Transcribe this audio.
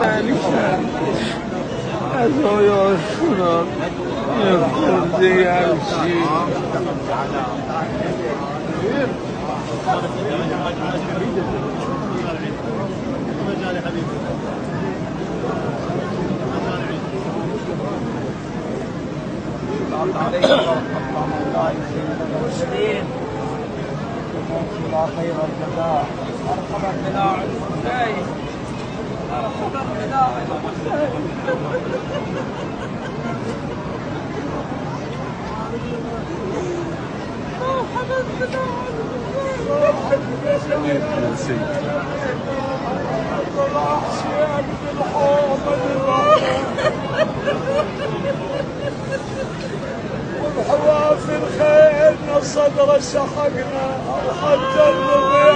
Belki ازای آشنا خورده گرچی Thank you. الله خير الجزاء. أرحم البلاء الحسين أرحم البلاء الحسين ارحم البلاء وحوافر خيرنا صدر شحقنا وحتى الربيع المبعوية